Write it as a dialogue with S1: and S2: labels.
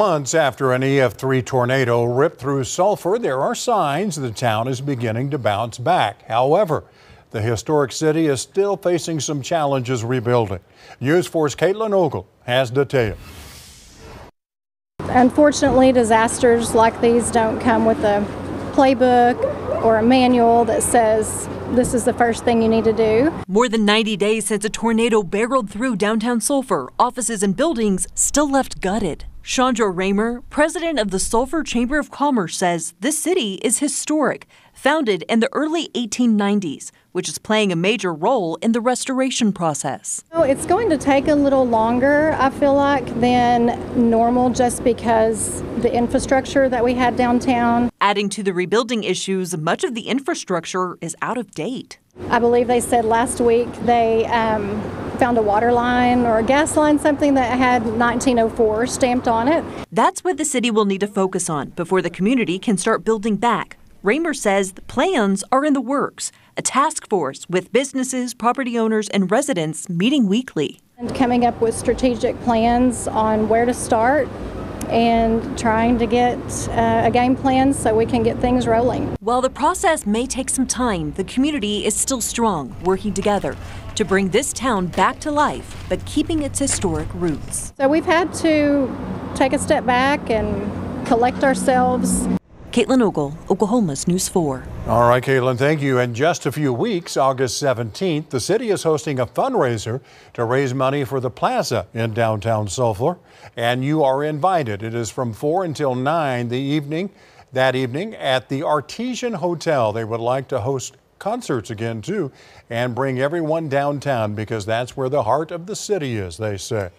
S1: Months after an EF3 tornado ripped through Sulphur, there are signs the town is beginning to bounce back. However, the historic city is still facing some challenges rebuilding. News 4's Caitlin Ogle has details.
S2: Unfortunately, disasters like these don't come with a playbook or a manual that says this is the first thing you need to do.
S3: More than 90 days since a tornado barreled through downtown Sulphur, offices and buildings still left gutted. Chandra Raymer, president of the Sulphur Chamber of Commerce, says this city is historic, founded in the early 1890s, which is playing a major role in the restoration process.
S2: Oh, it's going to take a little longer, I feel like, than normal just because the infrastructure that we had downtown.
S3: Adding to the rebuilding issues, much of the infrastructure is out of date.
S2: I believe they said last week they um, found a water line or a gas line, something that had 1904 stamped on it.
S3: That's what the city will need to focus on before the community can start building back. Raymer says the plans are in the works. A task force with businesses, property owners, and residents meeting weekly.
S2: And coming up with strategic plans on where to start and trying to get uh, a game plan so we can get things rolling.
S3: While the process may take some time, the community is still strong, working together to bring this town back to life, but keeping its historic roots.
S2: So we've had to take a step back and collect ourselves.
S3: Caitlin Ogle, Oklahoma's News 4.
S1: All right, Caitlin, thank you. In just a few weeks, August 17th, the city is hosting a fundraiser to raise money for the plaza in downtown Sulphur, and you are invited. It is from 4 until 9 the evening. That evening at the Artesian Hotel, they would like to host concerts again too and bring everyone downtown because that's where the heart of the city is, they say.